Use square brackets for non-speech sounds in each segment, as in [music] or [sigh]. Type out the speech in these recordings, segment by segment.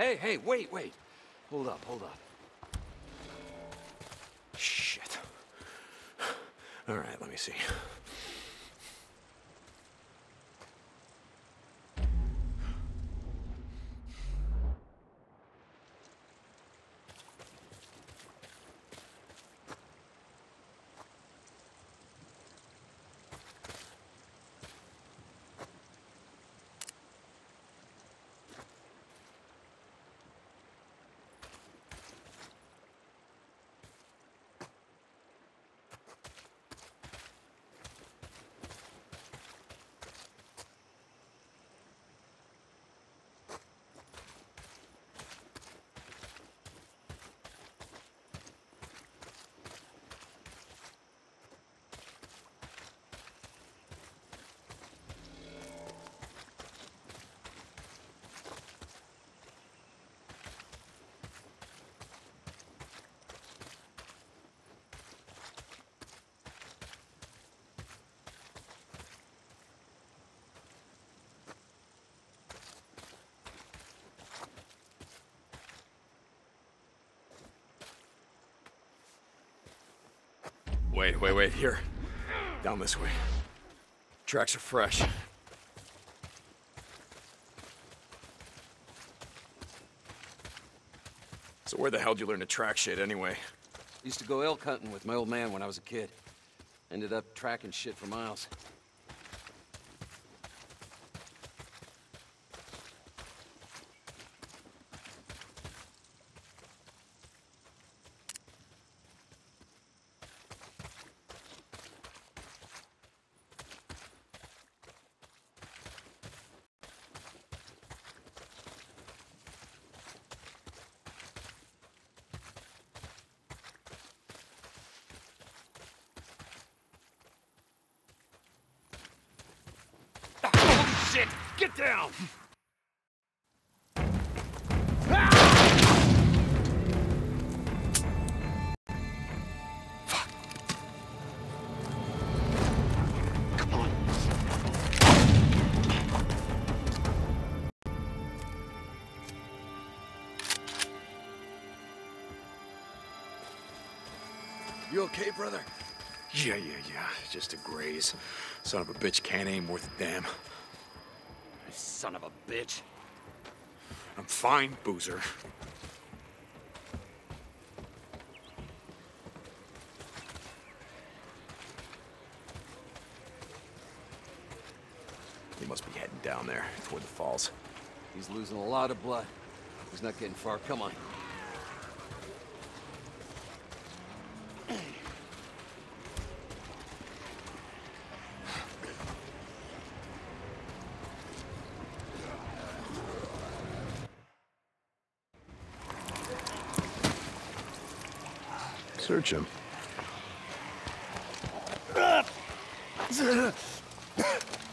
Hey, hey, wait, wait. Hold up, hold up. Shit. [sighs] All right, let me see. Wait, wait, wait, here. Down this way. Tracks are fresh. So where the hell did you learn to track shit anyway? Used to go elk hunting with my old man when I was a kid. Ended up tracking shit for miles. Oh, shit! Get down! You okay, brother? Yeah, yeah, yeah. Just a graze. Son of a bitch can't aim worth a damn. Son of a bitch. I'm fine, Boozer. He must be heading down there, toward the falls. He's losing a lot of blood. He's not getting far. Come on. Search him.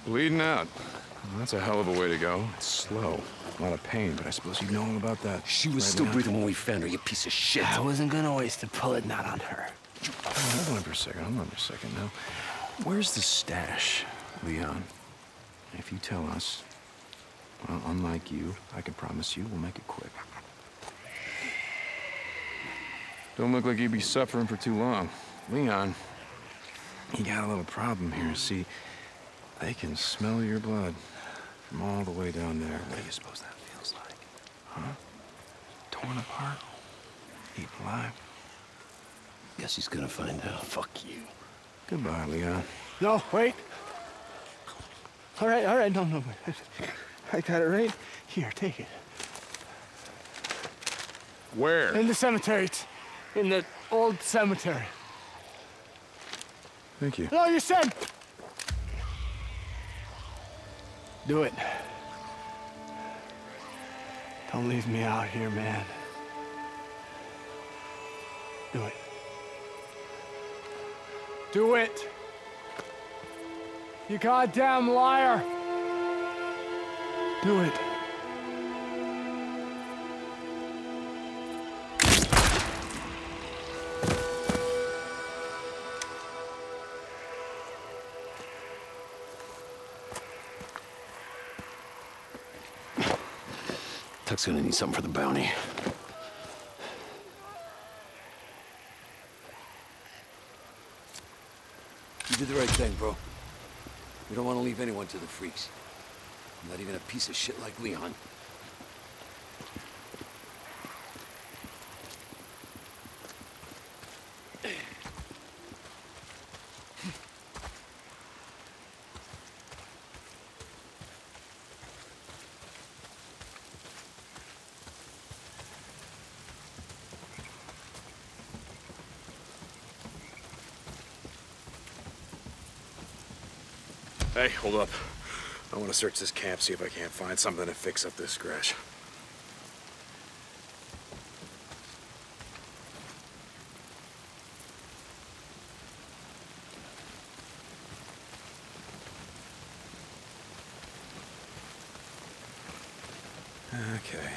Bleeding out. Well, that's a hell of a way to go. It's slow. A lot of pain, but I suppose you know all about that. She was right still now? breathing when we found her, you piece of shit. I wasn't gonna waste a bullet not on her. Oh, hold on for a second. Hold on for a second now. Where's the stash, Leon? If you tell us, well, unlike you, I can promise you we'll make it quick. Don't look like you'd be suffering for too long. Leon, you got a little problem here. See, they can smell your blood from all the way down there. What do you suppose that feels like? Huh? Torn apart? Eaten alive? Guess he's gonna find out. Fuck you. Goodbye, Leon. No, wait. All right, all right, no, no. I got it right here. Take it. Where? In the cemetery. It's in the old cemetery. Thank you. No, you said. Do it. Don't leave me out here, man. Do it. Do it. You goddamn liar. Do it. Huck's gonna need something for the bounty. You did the right thing, bro. We don't want to leave anyone to the freaks. Not even a piece of shit like Leon. Hey, hold up. I want to search this camp, see if I can't find something to fix up this scratch. Okay.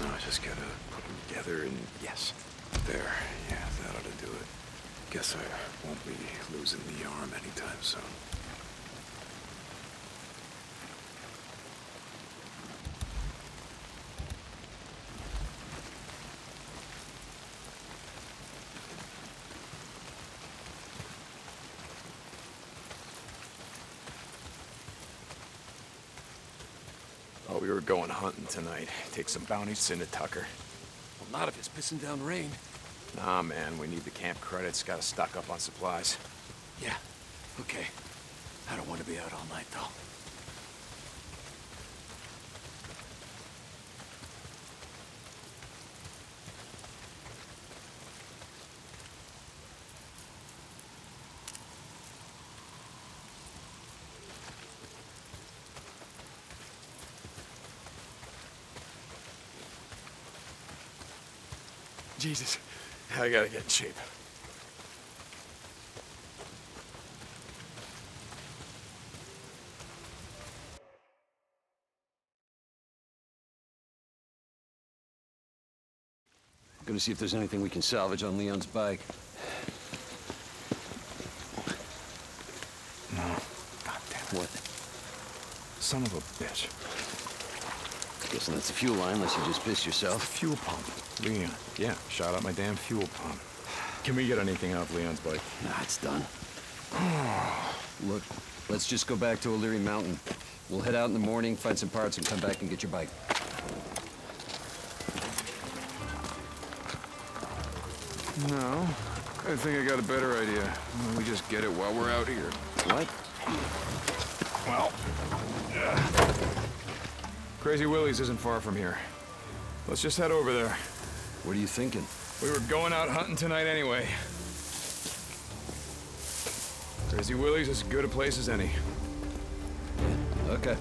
No, I just gotta put them together and yes, there. Yeah, that ought to do it. Guess I won't be losing the arm anytime soon. Were going hunting tonight. Take some bounties into Tucker. Well, not if it's pissing down rain. Nah, man, we need the camp credits. Gotta stock up on supplies. Yeah, okay. I don't want to be out all night, though. Jesus, I gotta get in shape. Gonna see if there's anything we can salvage on Leon's bike. No. God damn What? Son of a bitch. Guessing that's the fuel line, unless you just pissed yourself. Fuel pump. Leon. Yeah, shot out my damn fuel pump. Can we get anything off Leon's bike? Nah, it's done. [sighs] Look, let's just go back to O'Leary Mountain. We'll head out in the morning, find some parts, and come back and get your bike. No. I think I got a better idea. We just get it while we're out here. What? Well, Crazy Willie's isn't far from here. Let's just head over there. What are you thinking? We were going out hunting tonight anyway. Crazy Willie's as good a place as any. Okay.